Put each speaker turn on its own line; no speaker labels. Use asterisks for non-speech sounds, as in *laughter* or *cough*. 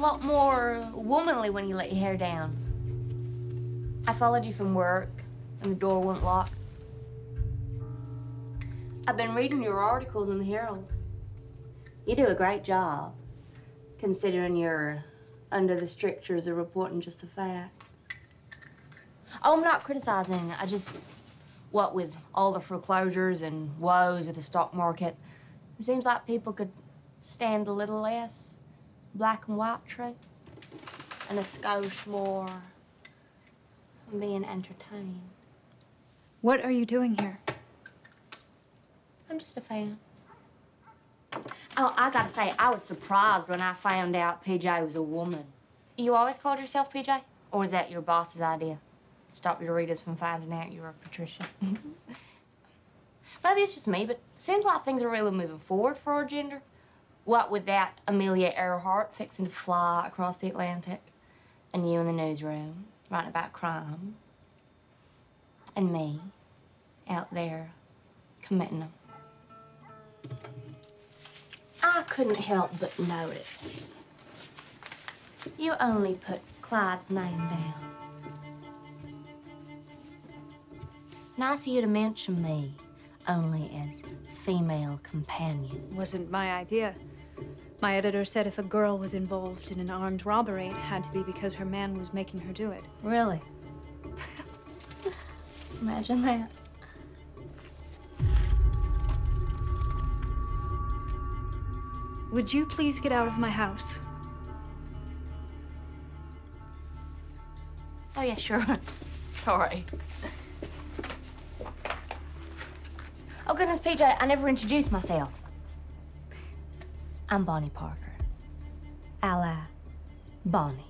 lot more womanly when you let your hair down. I followed you from work, and the door won't lock. I've been reading your articles in the Herald. You do a great job, considering you're under the strictures of reporting just a fact. Oh, I'm not criticizing. I just, what with all the foreclosures and woes of the stock market, it seems like people could stand a little less black and white truth and a skosh more and being entertained.
What are you doing here?
I'm just a fan. Oh, I gotta say, I was surprised when I found out PJ was a woman. You always called yourself PJ? Or was that your boss's idea? Stop your readers from finding out you were a Patricia. *laughs* Maybe it's just me, but seems like things are really moving forward for our gender. What with that Amelia Earhart fixing to fly across the Atlantic, and you in the newsroom writing about crime, and me out there committing them. I couldn't help but notice. You only put Clyde's name down. Nice of you to mention me only as female companion.
Wasn't my idea. My editor said if a girl was involved in an armed robbery, it had to be because her man was making her do it.
Really? Imagine that.
Would you please get out of my house?
Oh, yeah, sure. *laughs* Sorry. Oh, goodness, PJ, I never introduced myself. I'm Bonnie Parker. Ally Bonnie.